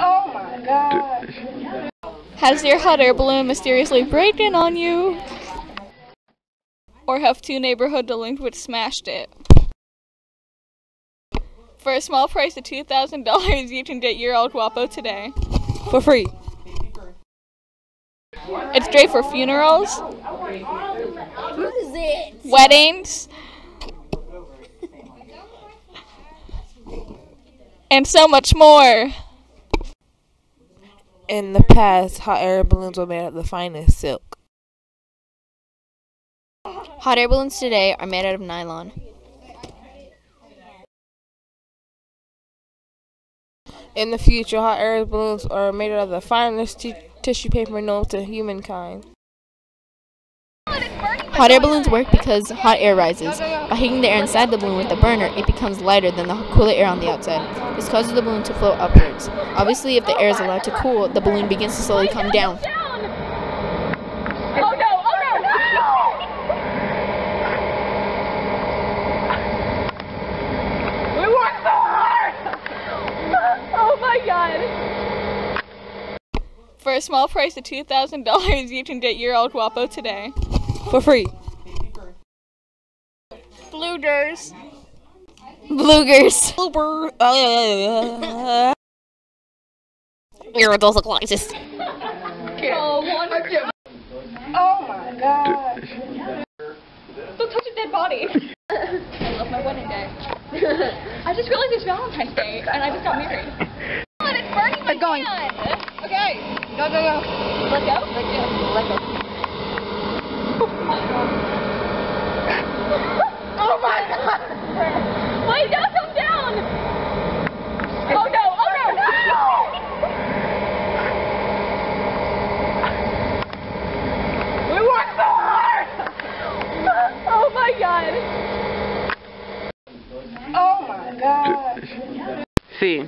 Oh my gosh. Has your hot air balloon mysteriously break in on you? Or have two neighborhood delinquents smashed it? For a small price of $2,000, you can get your old Guapo today. For free. It's great for funerals, What is it? weddings, and so much more. In the past, hot air balloons were made of the finest silk. Hot air balloons today are made out of nylon. In the future, hot air balloons are made out of the finest t- tissue paper known to humankind. Hot air balloons work because hot air rises. By heating the air inside the balloon with a burner, it becomes lighter than the cooler air on the outside. This causes the balloon to float upwards. Obviously, if the air is allowed to cool, the balloon begins to slowly come down. Oh no, oh no, no! We worked so hard! Oh my god! For a small price of $2,000, you can get your old Guapo today. For free. Bloogers. Bloogers. Blooper. Oh, yeah, yeah, yeah. You're a doxologist. Oh, one. Oh my gosh. Don't touch a dead body. I love my wedding day. I just realized it's Valentine's Day, and I just got married. And it's burning my going. hand. Okay, go, go, go. Let go? Let go. Let go. Sí.